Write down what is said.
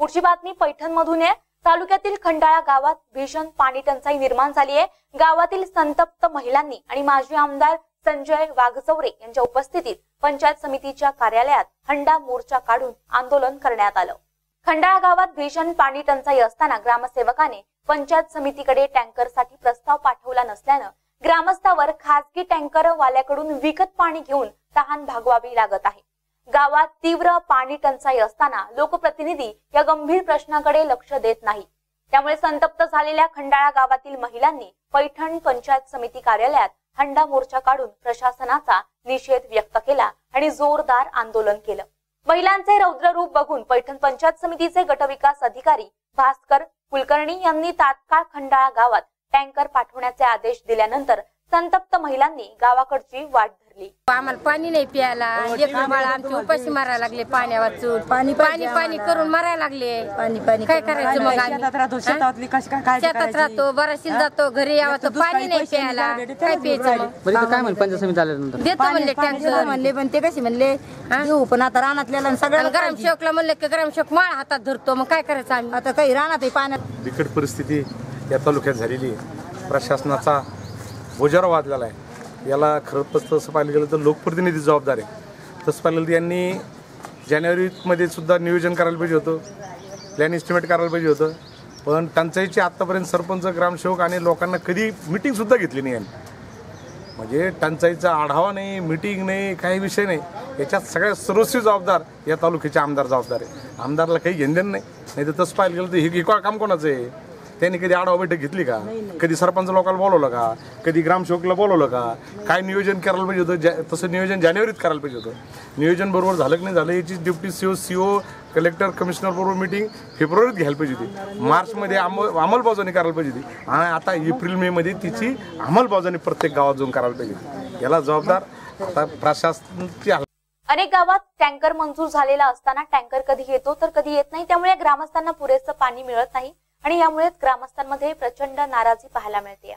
पुढची बातमी पैठण मधून आहे. तालुक्यातील खंडाळा गावात भीषण पाणी टंचाई निर्माण झाली आहे. गावातील संतप्त महिलांनी आणि माजी आमदार संजय वाघचौरे यांच्या उपस्थितीत पंचायत समितीच्या कार्यालयात हंडा मोर्चा काढून आंदोलन करण्यात आलं. खंडाळा गावात भीषण पाणी टंचाई असताना ग्रामसेवकाने पंचायत समितीकडे टँकरसाठी प्रस्ताव पाठवला नसल्यानं ग्रामस्थावर खासगी टँकर वाल्याकडून विकत पाणी घेऊन तहान भागवावी लागत आहे. गावात तीव्र पाणी टंचाई असताना लोकप्रतिनिधी या गंभीर प्रश्नाकडे लक्ष देत नाही. त्यामुळे संतप्त झालेल्या खंडाळा गावातील महिलांनी पैठण पंचायत समिती कार्यालयात हंडा मोर्चा काढून प्रशासनाचा निषेध व्यक्त केला आणि जोरदार आंदोलन केलं. महिलांचे रौद्र रूप बघून पैठण पंचायत समितीचे गटविकास अधिकारी भास्कर कुलकर्णी यांनी तात्काळ खंडाळा गावात टँकर पाठवण्याचे आदेश दिल्यानंतर संतप्त महिलांनी गावाकडची वाट धरली. आम्हाला पाणी नाही प्यायला. लेकरं बाळ आमची उपाशी मारायला लागले पाण्यावर चूल पाणी पाणी पाणी करून मारायला लागले. पाणी पाणी काय करायचं मग आम्ही? शेतात राहतो हा? शेतातली कशी काय काळजी शेतात करायची? राहतो बराशील हा? जातो घरी यावं तर पाणी नाही प्यायला. काय प्यायचं राहिले. मग बरं इथं काय म्हणलं? पंचायत समिती आल्यानंतर. देतो म्हणले टँकर. म्हणले पण ते कशी म्हणले? देऊ पण आता आणि आणि सगळ्याला गरम. शेकला म्हणलं की गरम शेक माळ हातात धरतो मग काय करायचं आम्ही? आता काही रानात आहे पाण्यात बिकट परिस्थिती या तालुक्यात झालेली आहे. प्रशासनाचा बोजारा वाजलेला आहे. याला खरं तर तसं पाहिलं गेलं तर लोकप्रतिनिधी जबाबदार आहे. तसं पाहिलं तर यांनी जानेवारीमध्ये सुद्धा नियोजन करायला पाहिजे होतं. प्लॅन एस्टिमेट करायला पाहिजे होतं. पण टंचाईची आत्तापर्यंत सरपंच ग्रामसेवक आणि लोकांना कधी मिटिंगसुद्धा घेतली नाही यांनी. म्हणजे टंचाईचा आढावा नाही मिटिंग नाही काही विषय नाही. याच्यात सगळ्यात सर्वस्वी जबाबदार या तालुक्याचे आमदार जबाबदार आहे. आमदारला काही घेणं नाही नाही. तर तसं पाहिलं गेलं तर हे काम कोणाचं आहे? त्यांनी कधी आढावा बैठक घेतली का? कधी सरपंच लोकांना बोलवलं का? कधी ग्रामसेवकला बोलवलं का? काय नियोजन करायला पाहिजे होतं? ज्या- तसं नियोजन जानेवारीत करायला पाहिजे होतं. नियोजन बरोबर झालं की नाही झालं याची deputy CO CO collector commissioner बरोबर मिटिंग फेब्रुवारीत घ्यायला पाहिजे होती. मार्चमध्ये अंमल अंमलबजावणी करायला पाहिजे होती. आणि आता एप्रिल मे मध्ये तिची अंमलबजावणी प्रत्येक गावात जाऊन करायला पाहिजे होती. याला जबाबदार आता प्रशासनाची अनेक गावात टँकर मंजूर झालेला असताना टँकर कधी येतो तर कधी येत नाही. त्यामुळे ग्रामस्थांना पुरेसं पाणी मिळत नाही. आणि यामुळेच ग्रामस्थांमध्ये प्रचंड नाराजी पाहायला मिळते